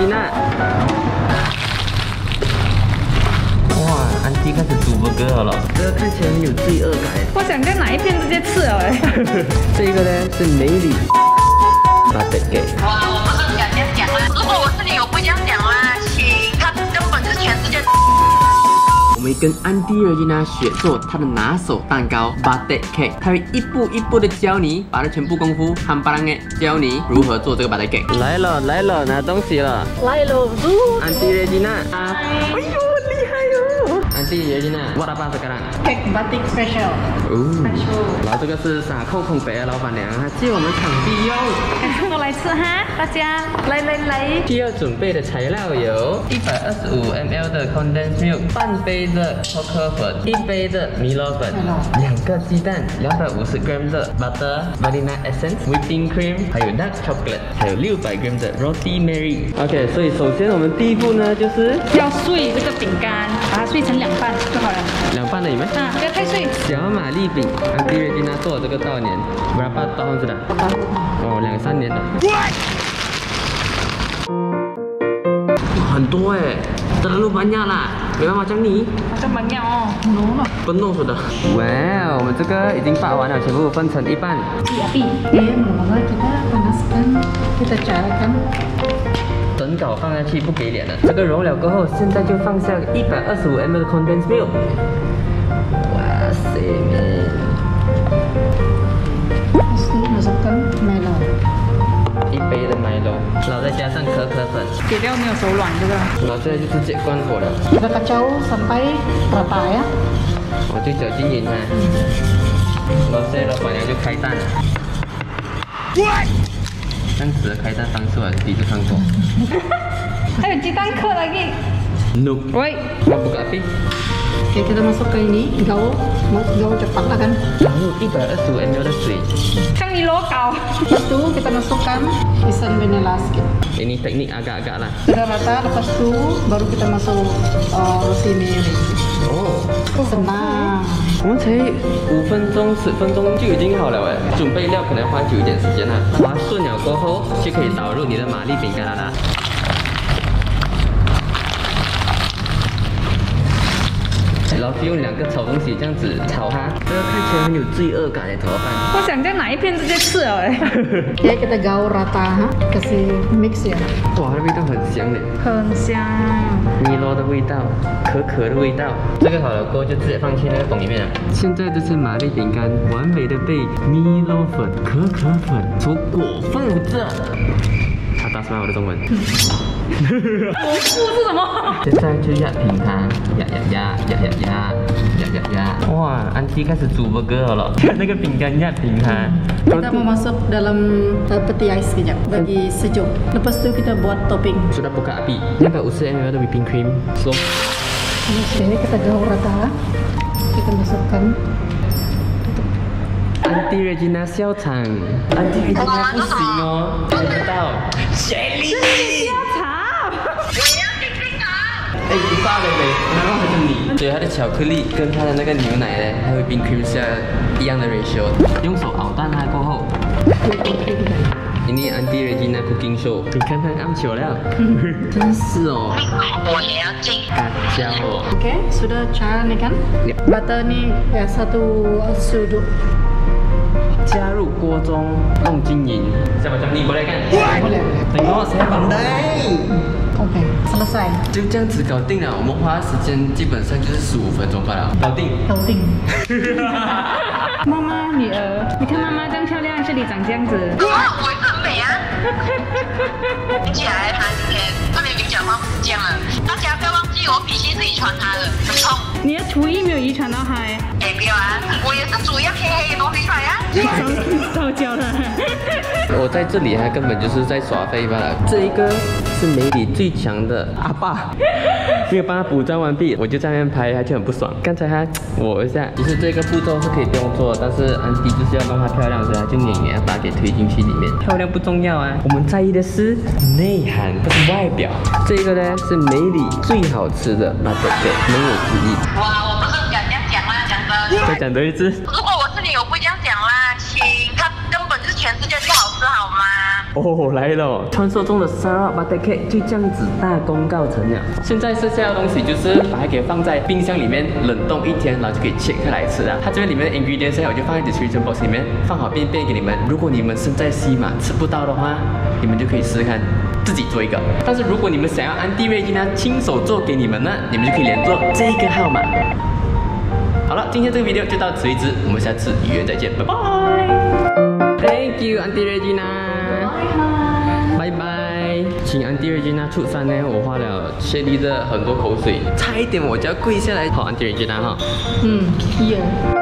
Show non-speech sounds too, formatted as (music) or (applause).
吉娜。哇，安迪开始煮波哥好了，这个看起来很有罪恶感。我想在哪一片直接吃了 (laughs) 哎。这个呢是美女，把这给。哇，我不是敢这样讲啊！如果我是你，我不会这样讲啊，我们跟安迪瑞吉娜学做她的拿手蛋糕 butter cake，她会一步一步的教你，把她全部功夫喊巴啷哎教你如何做这个 butter cake。来了来了，拿东西了。来了，安迪瑞吉娜。哎呦，厉害哟！安迪尔吉娜，what about sekarang？cake batik special。哦，然后这个是傻扣空白的老板娘，她借我们场地用。都来吃哈，大家来来来。需要准备的材料有一百二十五 ml 的 condensed milk，半杯的可可粉，一杯的米洛粉，两个鸡蛋，两百五十 gram 的 butter、vanilla essence、whipping cream，还有 dark chocolate，还有六百 gram 的 roti mary。OK，所以首先我们第一步呢就是要碎这个饼干，把它碎成两半就好了。两半的有没？啊，不要太碎。小马丽饼，阿弟瑞给他做这个多少年？不要把刀子的。哦，两三年的。很多哎，这个路板压啦，没办法教你。这么哦，很了。不弄熟的。哇，我们这个已经发完了，全部分成一半。一半。哎，我们这个可能是跟这个加了跟。整稿放下去不给脸了。这个融了过后，现在就放下一百二十五 ml 的 condensed milk。哇塞 ni masukkan Milo. 一杯的 Milo，然后再加上可可粉，给料没有手软这个。然后这就直接关火了。Kita kacau sampai rata ya. 我对角均匀啊。然后现在老板娘就开蛋了。这样子的开蛋方式我还是第一次看过。还有鸡蛋壳 (laughs) lagi. Nope。 Woi, Mau buka api？ Oke, kita masuk ke ini, gaul, mau gaul cepat lah kan. 然后一百二十五 ml 的水， Kan Milo kau. Lepas tu kita masukkan isen vanilla sikit. ini teknik agak-agak lah. Sudah rata, lepas tu baru kita masuk uh, roti mary. 哦。 Senang. 我们才五分钟、十分钟就已经好了哎，准备料可能要花久一点时间了。滑顺了过后，就可以倒入你的玛丽饼干了啦。然后就用两个炒东西这样子炒它，这个看起来很有罪恶感哎，怎么办？我想在哪一片直接吃哦哎。Oke, kita gaul rata, kasih mix ya. 哇，它味道很香嘞，很香。米罗的味道，可可的味道。这个好了过后就直接放去那个桶里面了。现在这些玛丽饼干完美的被米罗粉、可可粉所裹覆着。他打出来我的中文。我(laughs) 不是什么？现在就压平它，压压压压压压压压压。哇，安迪开始煮 burger 好了，那个饼干压平它。 Kita mau (laughs) masuk dalam uh, peti ais kejap bagi sejuk. Lepas tu kita buat topping. sudah buka api. 250 ml 的 whipping cream，说 Oke, kita gaul rata. Kita masukkan 安迪瑞吉娜笑场，安迪瑞吉娜不行哦，猜不到。雪莉，我要听听啊！ 哎，不大的呗，然后还是你。所以它的巧克力跟它的那个牛奶呢，还有冰 cream 是一样的 ratio。用手熬蛋它过后。Ini Auntie Regina cooking show，你看看暗球了，真是哦，我也要进。干椒哦。Oke, sudah cair nih kan? Ya. Butter nih ya satu sudut. 加入锅中，弄均匀。Siapa macam ni boleh kan? Boleh. Tengok saya pandai。Oke, selesai. 就这样子搞定了，我们花的时间基本上就是十五分钟罢了，搞定。Coating. (laughs) 妈妈，女儿，你看妈妈这样漂亮，这里长这样子。哇，我也是很美啊！听起来她今天她明明讲话不是这样了，大家不要忘记我脾气是遗传她的，很冲。你的厨艺没有遗传到他哎，哎，不要啊，我也是煮一样黑黑的东西出来啊。烧焦了。我在这里还根本就是在耍废罢了。这一个是梅里最强的阿爸，没有帮他补妆完毕，我就在那边拍，他就很不爽。刚才他我一下，其实这个步骤是可以不用做，但是安迪就是要让她漂亮，所以他就碾碾把它给推进去里面。漂亮不重要啊，我们在意的是内涵，不是外表。这个呢是美里最好吃的 butter cake，没有之一。哇，我不是敢这样讲啦，讲真。再讲多一次。如果我是你，我不会这样讲啦，亲，它根本就是全世界最好吃，好吗？哦，来了！传说中的 Sarah Butter Cake 就这样子大功告成了。现在剩下的东西就是把它给放在冰箱里面冷冻一天，然后就可以切开来吃了。它这边里面的 ingredients 我就放在 description box 里面，放好便便给你们。如果你们身在西马吃不到的话，你们就可以试试看自己做一个。但是如果你们想要安迪瑞金呢亲手做给你们呢，你们就可以连做这个号码。好了，今天这个 video 就到此为止，我们下次语言再见，拜拜。Thank you, Auntie Regina。拜拜。请 Auntie Regina 出山呢，我花了谢丽的很多口水，差一点我就要跪下来。好，Auntie Regina 哈。Hmm, iya.